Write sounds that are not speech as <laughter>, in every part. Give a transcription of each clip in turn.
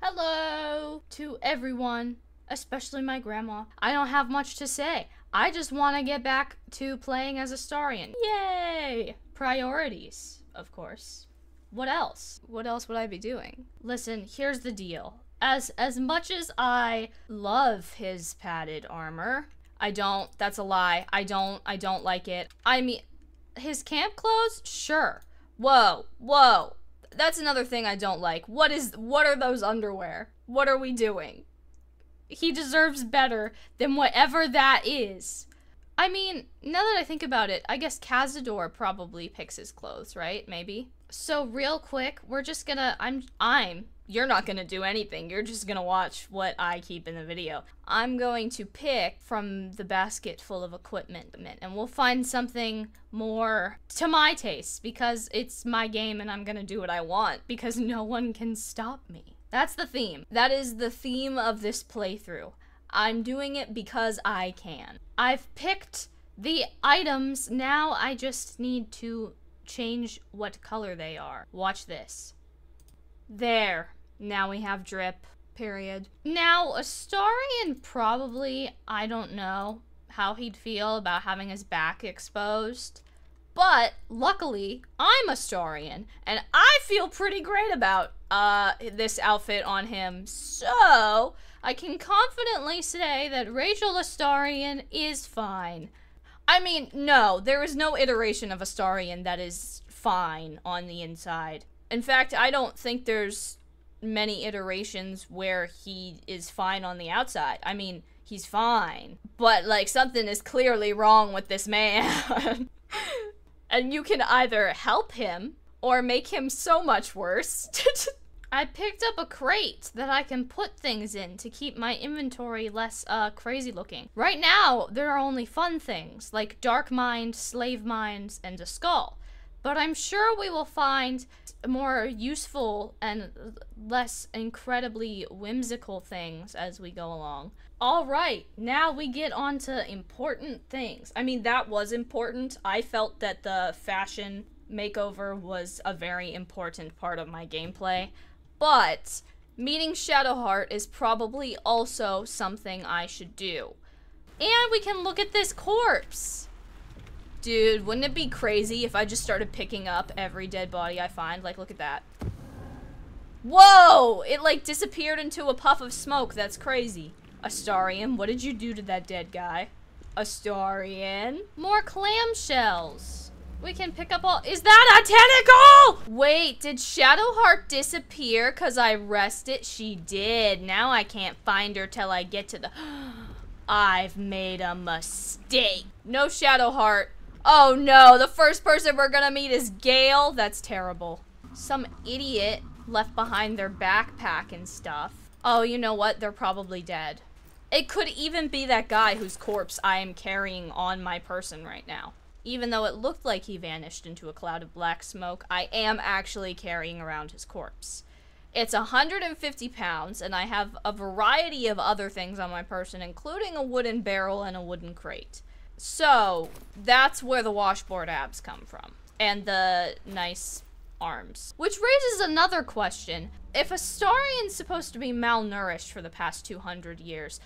Hello to everyone, especially my grandma. I don't have much to say. I just want to get back to playing as Astarion. Yay! Priorities, of course. What else? What else would I be doing? Listen, here's the deal. As as much as I love his padded armor, I don't. That's a lie. I don't. I don't like it. I mean, his camp clothes? Sure. Whoa. Whoa. That's another thing I don't like. What is what are those underwear? What are we doing? He deserves better than whatever that is. I mean, now that I think about it, I guess Cazador probably picks his clothes, right? Maybe. So real quick, we're just gonna I'm I'm you're not gonna do anything. You're just gonna watch what I keep in the video. I'm going to pick from the basket full of equipment and we'll find something more to my taste because it's my game and I'm gonna do what I want because no one can stop me. That's the theme. That is the theme of this playthrough. I'm doing it because I can. I've picked the items, now I just need to change what color they are. Watch this. There. Now we have drip. Period. Now, Astarion probably, I don't know how he'd feel about having his back exposed. But luckily, I'm Astarion, and I feel pretty great about uh, this outfit on him. So, I can confidently say that Rachel Astarion is fine. I mean, no, there is no iteration of Astarion that is fine on the inside. In fact, I don't think there's many iterations where he is fine on the outside. I mean, he's fine, but like something is clearly wrong with this man. <laughs> and you can either help him or make him so much worse. <laughs> I picked up a crate that I can put things in to keep my inventory less uh, crazy looking. Right now, there are only fun things like Dark Mind, Slave Minds, and a skull. But I'm sure we will find more useful and less incredibly whimsical things as we go along. All right, now we get on to important things. I mean, that was important. I felt that the fashion makeover was a very important part of my gameplay. But meeting Shadowheart is probably also something I should do. And we can look at this corpse. Dude, wouldn't it be crazy if I just started picking up every dead body I find? Like, look at that. Whoa! It, like, disappeared into a puff of smoke. That's crazy. Astarion, what did you do to that dead guy? Astarion? More clamshells. We can pick up all- Is that a tentacle?! Wait, did Shadowheart disappear because I rested? She did. Now I can't find her till I get to the- <gasps> I've made a mistake. No Shadowheart. Oh no, the first person we're gonna meet is Gale. That's terrible. Some idiot left behind their backpack and stuff. Oh, you know what? They're probably dead. It could even be that guy whose corpse I am carrying on my person right now. Even though it looked like he vanished into a cloud of black smoke, I am actually carrying around his corpse. It's 150 pounds, and I have a variety of other things on my person, including a wooden barrel and a wooden crate. So, that's where the washboard abs come from. And the nice arms. Which raises another question. If Astarion's supposed to be malnourished for the past 200 years,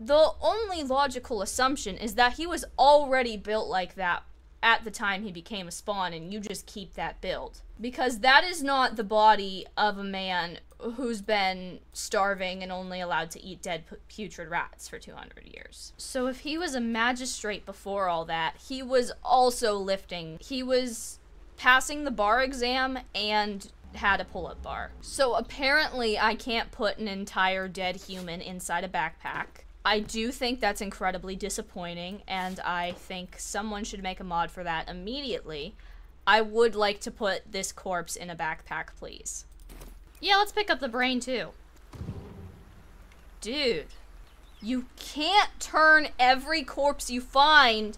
the only logical assumption is that he was already built like that at the time he became a spawn and you just keep that build. Because that is not the body of a man who's been starving and only allowed to eat dead putrid rats for 200 years. So if he was a magistrate before all that, he was also lifting. He was passing the bar exam and had a pull-up bar. So apparently I can't put an entire dead human inside a backpack. I do think that's incredibly disappointing, and I think someone should make a mod for that immediately. I would like to put this corpse in a backpack, please. Yeah, let's pick up the brain, too. Dude, you can't turn every corpse you find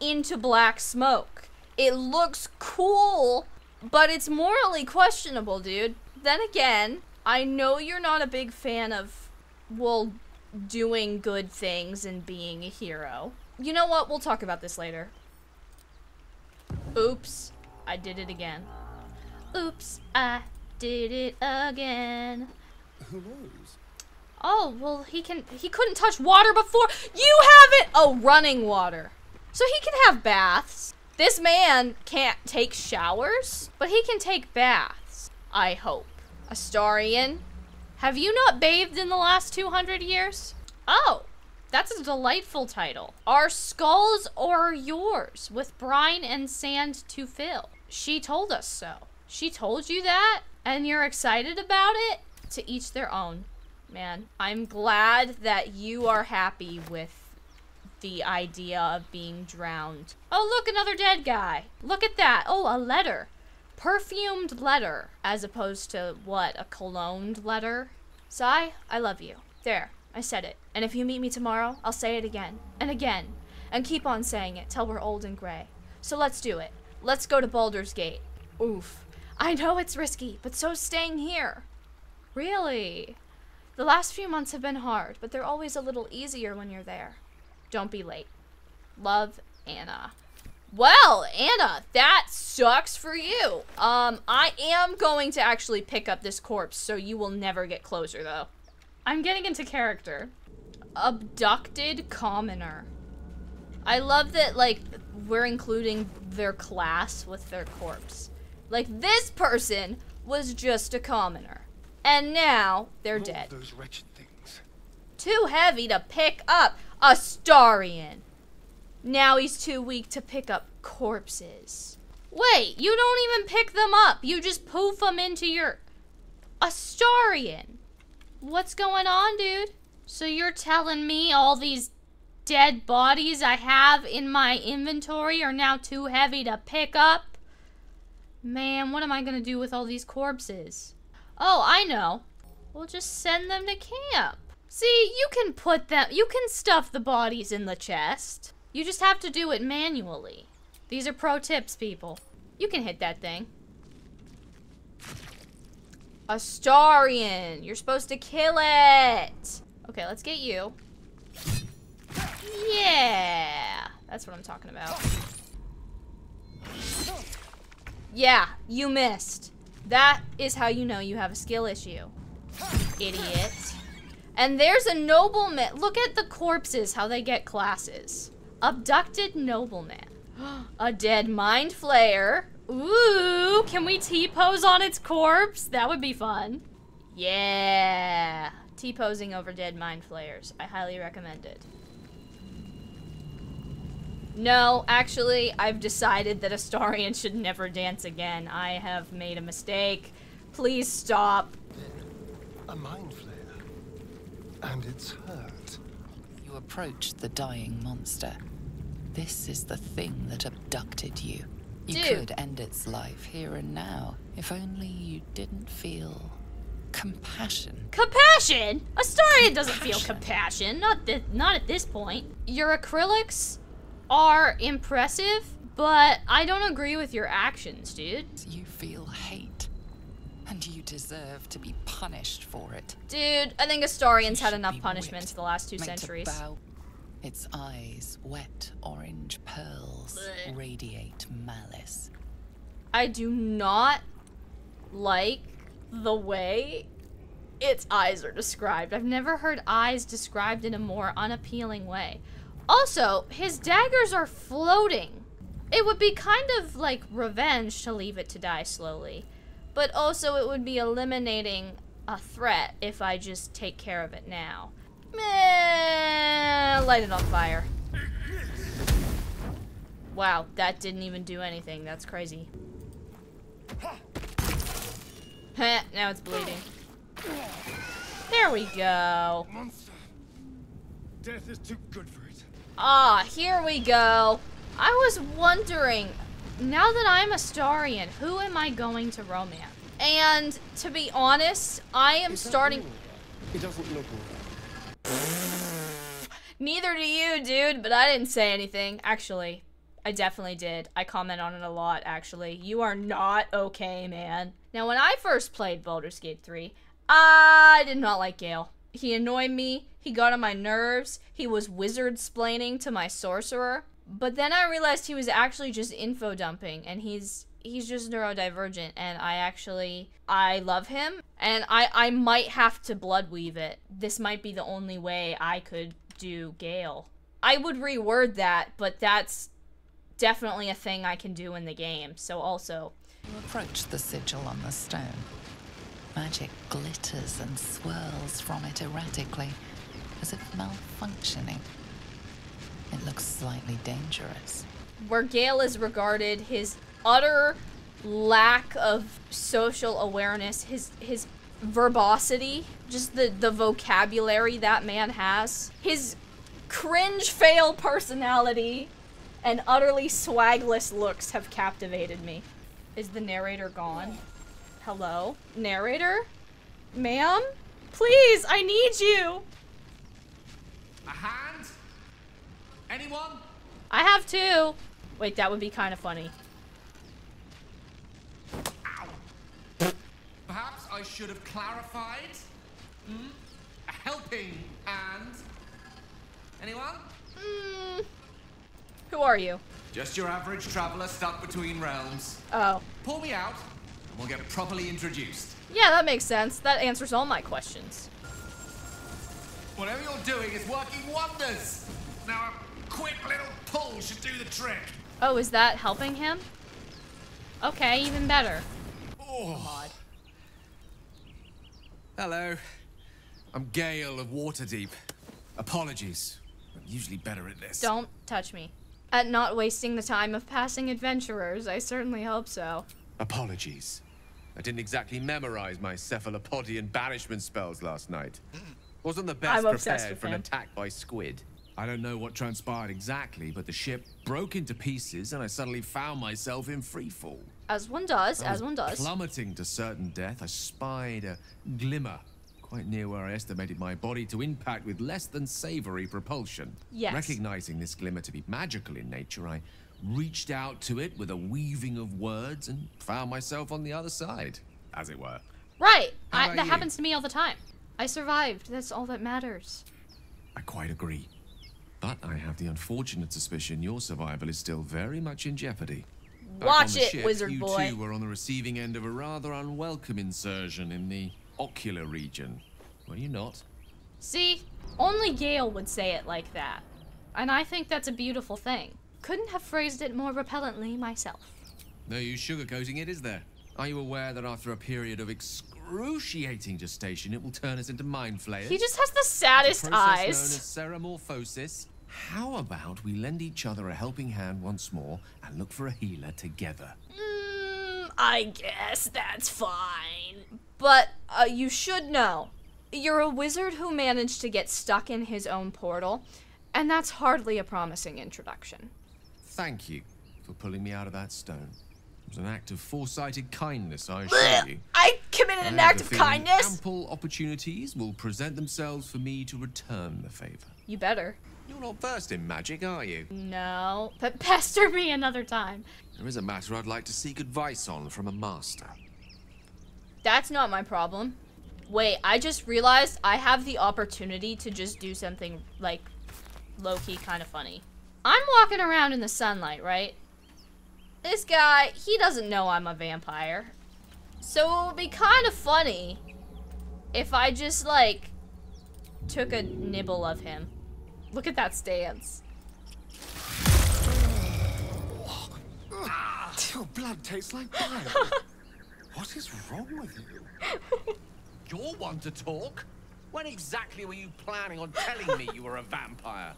into black smoke. It looks cool, but it's morally questionable, dude. Then again, I know you're not a big fan of, well, doing good things and being a hero. You know what? We'll talk about this later. Oops. I did it again. Oops. I did it again. Who knows? Oh, well, he can. He couldn't touch water before. You have it! Oh, running water. So he can have baths. This man can't take showers, but he can take baths. I hope. Astarion, have you not bathed in the last 200 years? Oh, that's a delightful title. Our skulls or yours, with brine and sand to fill. She told us so. She told you that, and you're excited about it? To each their own man. I'm glad that you are happy with the idea of being drowned. Oh, look, another dead guy. Look at that. Oh, a letter. Perfumed letter, as opposed to, what, a cologned letter? Sai, I love you. There, I said it. And if you meet me tomorrow, I'll say it again, and again, and keep on saying it till we're old and gray. So let's do it. Let's go to Baldur's Gate. Oof. I know it's risky, but so's staying here. Really? The last few months have been hard, but they're always a little easier when you're there. Don't be late. Love, Anna. Well, Anna, that sucks for you. Um, I am going to actually pick up this corpse, so you will never get closer, though. I'm getting into character. Abducted commoner. I love that, like, we're including their class with their corpse. Like, this person was just a commoner. And now, they're dead. Those wretched things. Too heavy to pick up. Astarion. Now he's too weak to pick up corpses. Wait, you don't even pick them up. You just poof them into your... Astarion. What's going on, dude? So you're telling me all these dead bodies I have in my inventory are now too heavy to pick up? Man, what am I gonna do with all these corpses? Oh, I know. We'll just send them to camp. See, you can put them, you can stuff the bodies in the chest. You just have to do it manually. These are pro tips, people. You can hit that thing. Astarion, you're supposed to kill it. Okay, let's get you. Yeah, that's what I'm talking about. Yeah, you missed. That is how you know you have a skill issue. Idiot. And there's a nobleman. Look at the corpses, how they get classes. Abducted nobleman. <gasps> a dead mind flayer. Ooh, can we T-pose on its corpse? That would be fun. Yeah. T-posing over dead mind flayers. I highly recommend it. No, actually, I've decided that Astarion should never dance again. I have made a mistake. Please stop. A mind flayer. And it's hurt. You approach the dying monster. This is the thing that abducted you. You Dude. could end its life here and now, if only you didn't feel compassion. Compassion? Astarion doesn't feel Compassion. compassion. Not th not at this point. Your acrylics are impressive, but I don't agree with your actions, dude. You feel hate, and you deserve to be punished for it. Dude, I think You had enough be punishment whipped, the last two centuries. Its eyes, wet orange pearls, Blech. radiate malice. I do not like the way its eyes are described. I've never heard eyes described in a more unappealing way. Also, his daggers are floating. It would be kind of like revenge to leave it to die slowly, but also it would be eliminating a threat if I just take care of it now. Meh, light it on fire. Wow, that didn't even do anything. That's crazy. Heh, now it's bleeding. There we go. Monster. Death is too good for. Ah, here we go. I was wondering, now that I'm Astarion, who am I going to romance? And to be honest, I am starting. It doesn't look. <laughs> Neither do you, dude, but I didn't say anything. Actually, I definitely did. I comment on it a lot, actually. You are not okay, man. Now, when I first played Baldur's Gate 3, I did not like Gale. He annoyed me, he got on my nerves, he was wizard splaining to my sorcerer. But then I realized he was actually just info dumping, and he's he's just neurodivergent and I actually I love him and I I might have to blood weave it. This might be the only way I could do Gale. I would reword that, but that's definitely a thing I can do in the game. So also, You approach the sigil on the stone. Magic glitters and swirls from it erratically, as if malfunctioning. It looks slightly dangerous. where Gale is regarded his utter lack of social awareness, his his verbosity, just the the vocabulary that man has, his cringe fail personality, and utterly swagless looks have captivated me. Is the narrator gone? Hello, narrator, ma'am, please, I need you. A hand? Anyone? I have two. Wait, that would be kind of funny. Perhaps I should have clarified? Hmm? A helping hand? Anyone? Mm, who are you? Just your average traveler stuck between realms. Oh. Pull me out, and we'll get properly introduced. Yeah, that makes sense. That answers all my questions. Whatever you're doing is working wonders. Now a quick little pull should do the trick. Oh, is that helping him? Okay, even better. Oh. Hello. I'm Gale of Waterdeep. Apologies. I'm usually better at this. Don't touch me. At not wasting the time of passing adventurers, I certainly hope so. Apologies. I didn't exactly memorize my cephalopodian banishment spells last night. Hmm. Wasn't the best I'm prepared with for an him. attack by squid. I don't know what transpired exactly, but the ship broke into pieces and I suddenly found myself in free fall. As one does, as one does. Plummeting to certain death, I spied a glimmer quite near where I estimated my body to impact with less than savory propulsion. Yes. Recognizing this glimmer to be magical in nature, I reached out to it with a weaving of words and found myself on the other side, as it were. Right. I, that you? happens to me all the time. I survived. That's all that matters. I quite agree. But I have the unfortunate suspicion your survival is still very much in jeopardy. Back on Watch the it, ship, wizard you boy. two were on the receiving end of a rather unwelcome insertion in the ocular region. Were you not? See, only Gale would say it like that. And I think that's a beautiful thing. Couldn't have phrased it more repellently myself. No use sugarcoating it, is there? Are you aware that after a period of excruciating gestation, it will turn us into mind flayers? He just has the saddest process known as ceremorphosis. How about we lend each other a helping hand once more and look for a healer together? Mm, I guess that's fine. But uh, you should know, you're a wizard who managed to get stuck in his own portal, and that's hardly a promising introduction. Thank you for pulling me out of that stone. It was an act of foresighted kindness, I assure you. I committed an have act of feeling kindness. Ample opportunities will present themselves for me to return the favor. You better. You're not versed in magic, are you? No, but <laughs> pester me another time. There is a matter I'd like to seek advice on from a master. That's not my problem. Wait, I just realized I have the opportunity to just do something like low key kind of funny. I'm walking around in the sunlight, right? This guy, he doesn't know I'm a vampire. So it would be kind of funny if I just like took a nibble of him. Look at that stance. <laughs> Your blood tastes like bile. <laughs> what is wrong with you? <laughs> You're one to talk? When exactly were you planning on telling me you were a vampire?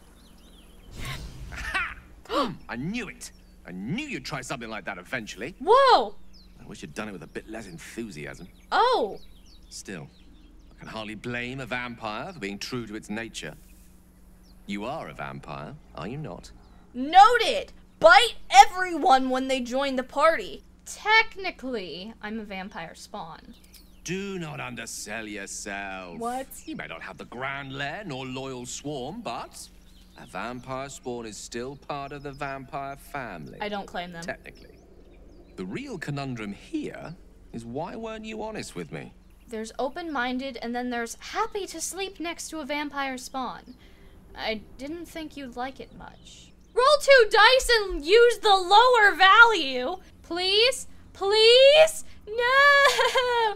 <gasps> Aha! Hmm, I knew it. I knew you'd try something like that eventually. Whoa! I wish you'd done it with a bit less enthusiasm. Oh! Still, I can hardly blame a vampire for being true to its nature. You are a vampire, are you not? Noted! Bite everyone when they join the party. Technically, I'm a vampire spawn. Do not undersell yourself. What? You may not have the Grand Lair nor loyal swarm, but a vampire spawn is still part of the vampire family. I don't claim them. Technically. The real conundrum here is why weren't you honest with me? There's open minded, and then there's happy to sleep next to a vampire spawn. I didn't think you'd like it much. Roll two dice and use the lower value! Please? Please? No! <laughs>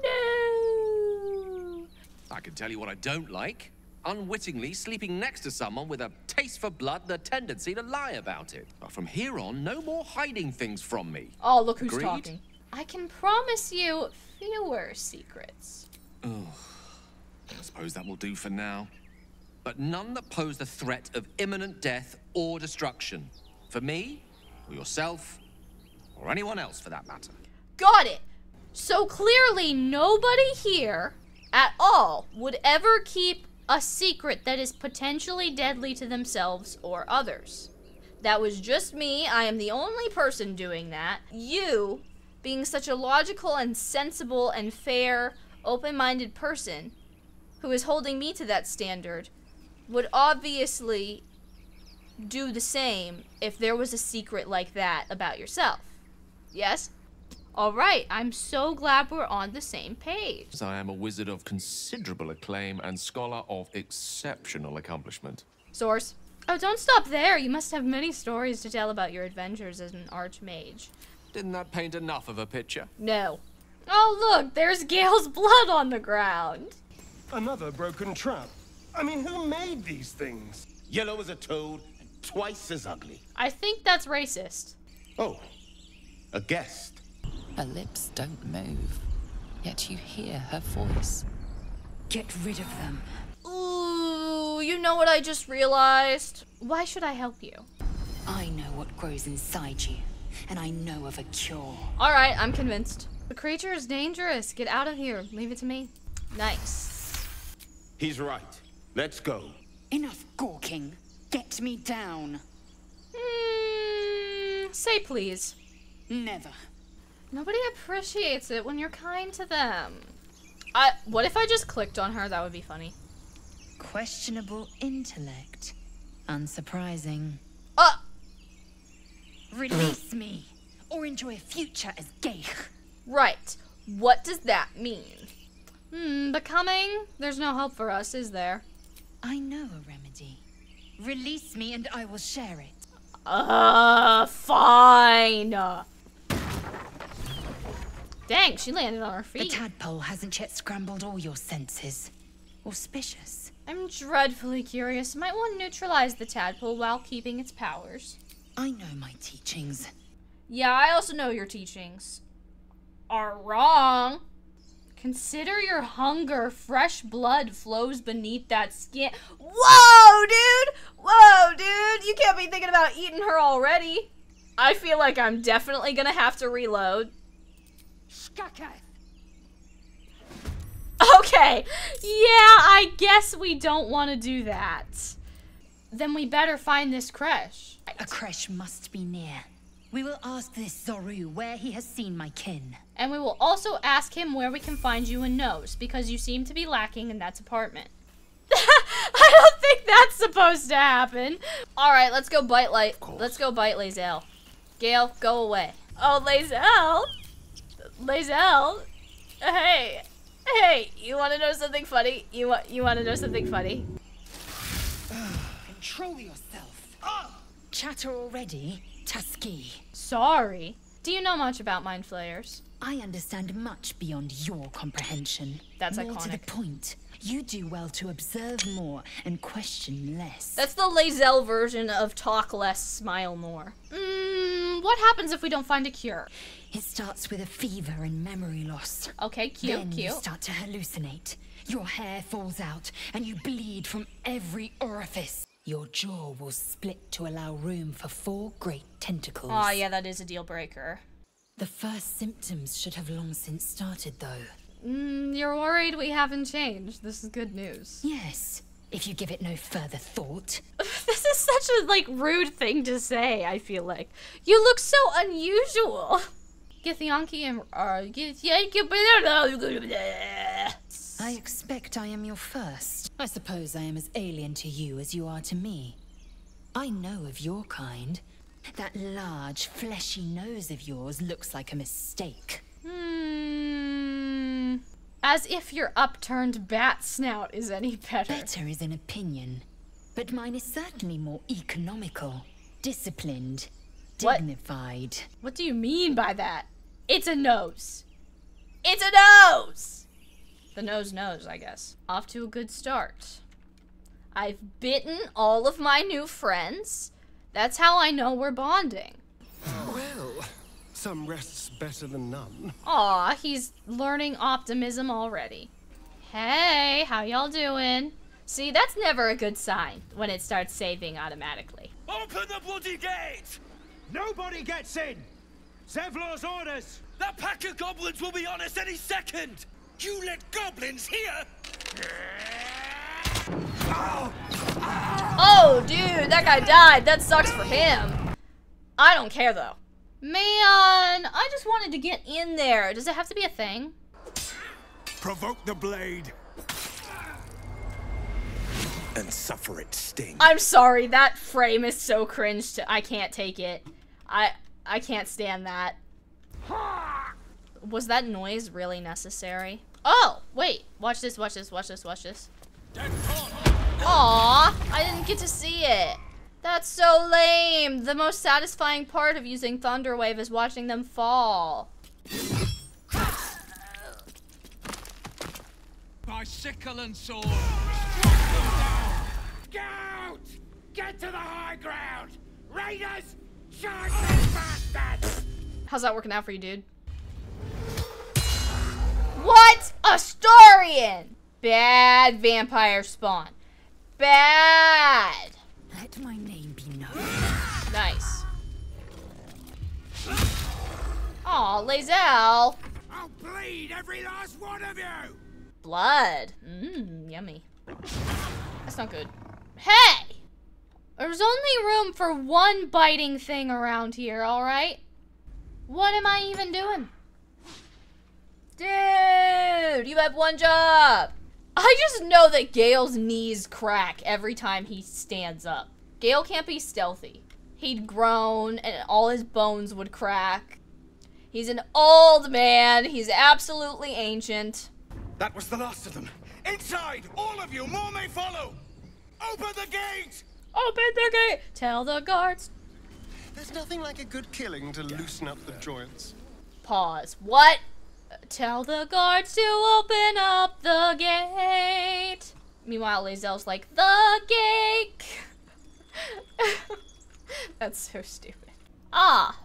No! I can tell you what I don't like. Unwittingly sleeping next to someone with a taste for blood and a tendency to lie about it. But from here on, no more hiding things from me. Oh, look who's Agreed? talking. I can promise you fewer secrets. Oh, I suppose that will do for now. But none that pose the threat of imminent death or destruction. For me, or yourself, or anyone else for that matter. Got it. So clearly, nobody here at all would ever keep a secret that is potentially deadly to themselves or others. That was just me. I am the only person doing that. You, being such a logical and sensible and fair, open minded person who is holding me to that standard, would obviously do the same if there was a secret like that about yourself. Yes? All right, I'm so glad we're on the same page. I am a wizard of considerable acclaim and scholar of exceptional accomplishment. Source. Oh, don't stop there. You must have many stories to tell about your adventures as an archmage. Didn't that paint enough of a picture? No. Oh, look, there's Gale's blood on the ground. Another broken trap. I mean, who made these things? Yellow as a toad and twice as ugly. I think that's racist. Oh, a guest. Her lips don't move, yet you hear her voice. Get rid of them. Ooh, you know what I just realized? Why should I help you? I know what grows inside you, and I know of a cure. All right, I'm convinced. The creature is dangerous. Get out of here. Leave it to me. Nice. He's right. Let's go. Enough gawking. Get me down. Hmm, say please. Never. Nobody appreciates it when you're kind to them. I. What if I just clicked on her? That would be funny. Questionable intellect. Unsurprising. Uh, Release me, or enjoy a future as ghaik. right. What does that mean? Hmm, becoming? There's no hope for us, is there? I know a remedy. Release me, and I will share it. Uh, fine. Dang, she landed on her feet. The tadpole hasn't yet scrambled all your senses. Auspicious. I'm dreadfully curious. Might want to neutralize the tadpole while keeping its powers. I know my teachings. Yeah, I also know your teachings are wrong. Consider your hunger. Fresh blood flows beneath that skin. Whoa, dude! Whoa, dude! You can't be thinking about eating her already. I feel like I'm definitely gonna have to reload. Skaketh! Okay, yeah, I guess we don't want to do that. Then we better find this creche. A creche must be near. We will ask this Zorru where he has seen my kin. And we will also ask him where we can find you in Nose, because you seem to be lacking in that department. <laughs> I don't think that's supposed to happen. All right, let's go bite light. Let's go bite Lae'zel. Gale, go away. Oh, Lae'zel. Lae'zel. Hey, hey, you want to know something funny? You want you want to know something funny? Control yourself. Chatter already, Tusky. Sorry. Do you know much about mind flayers? I understand much beyond your comprehension. That's more to the point. You do well to observe more and question less. That's the Lae'zel version of talk less, smile more. Mm, what happens if we don't find a cure? It starts with a fever and memory loss. Okay, cute, then cute. you start to hallucinate. Your hair falls out and you bleed from every orifice. Your jaw will split to allow room for four great tentacles. Oh, yeah, that is a deal breaker. The first symptoms should have long since started, though. Mm, you're worried we haven't changed. This is good news. Yes, if you give it no further thought. <laughs> this is such a like rude thing to say. I feel like you look so unusual. <laughs> Githyanki and uh. I expect I am your first. I suppose I am as alien to you as you are to me. I know of your kind. That large, fleshy nose of yours looks like a mistake. Hmm. As if your upturned bat snout is any better. Better is an opinion, but mine is certainly more economical, disciplined, What? dignified. What do you mean by that? It's a nose. It's a nose! The nose knows, I guess. Off to a good start. I've bitten all of my new friends. That's how I know we're bonding. Well, some rest's better than none. Aw, he's learning optimism already. Hey, how y'all doing? See, that's never a good sign when it starts saving automatically. Open the bloody gate! Nobody gets in! Zevlor's orders! That pack of goblins will be on us any second! You let goblins here? Oh, dude, that guy died. That sucks for him. I don't care though. Man, I just wanted to get in there. Does it have to be a thing? Provoke the blade. And suffer it sting. I'm sorry, that frame is so cringe to I can't take it. I I can't stand that. Was that noise really necessary? Oh, wait. Watch this, watch this, watch this, watch this. Aw, I didn't get to see it. That's so lame. The most satisfying part of using Thunderwave is watching them fall. By sickle and sword. Scout! Get to the high ground! Raiders! Charge these bastards! How's that working out for you, dude? What? Astarion! Bad vampire spawn. Bad. Let my name be known. Nice. Aw, Lae'zel. I'll bleed every last one of you! Blood. Mmm, yummy. That's not good. Hey! There's only room for one biting thing around here, alright? What am I even doing? Dude, you have one job. I just know that Gale's knees crack every time he stands up. Gale can't be stealthy. He'd groan and all his bones would crack. He's an old man. He's absolutely ancient. That was the last of them. Inside! All of you! More may follow! Open the gate! Open the gate. Tell the guards. There's nothing like a good killing to loosen up the joints. Pause. What? Tell the guards to open up the gate. Meanwhile, Lae'zel's like, the gate. <laughs> That's so stupid. Ah.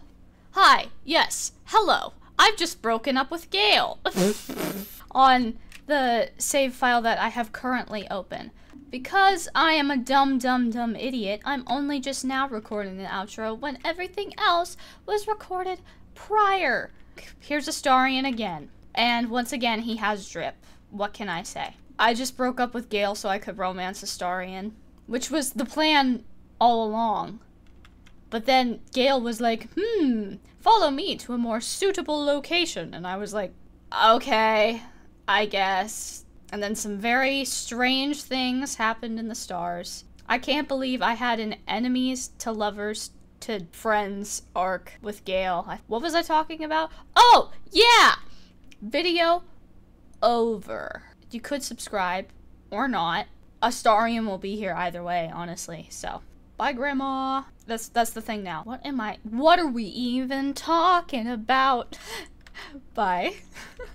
Hi. Yes. Hello. I've just broken up with Gale. <laughs> On the save file that I have currently open. Because I am a dumb, dumb, dumb idiot, I'm only just now recording the outro when everything else was recorded prior. Here's Astarion again. And once again, he has drip. What can I say? I just broke up with Gale so I could romance Astarion, which was the plan all along. But then Gale was like, hmm, follow me to a more suitable location. And I was like, okay, I guess. And then some very strange things happened in the stars. I can't believe I had an enemies to lovers to friends arc with Gale. I, what was I talking about? Oh, yeah! Video over. You could subscribe or not. Astarion will be here either way, honestly. So, bye, Grandma. That's that's the thing now. What am I? What are we even talking about? <laughs> bye. <laughs>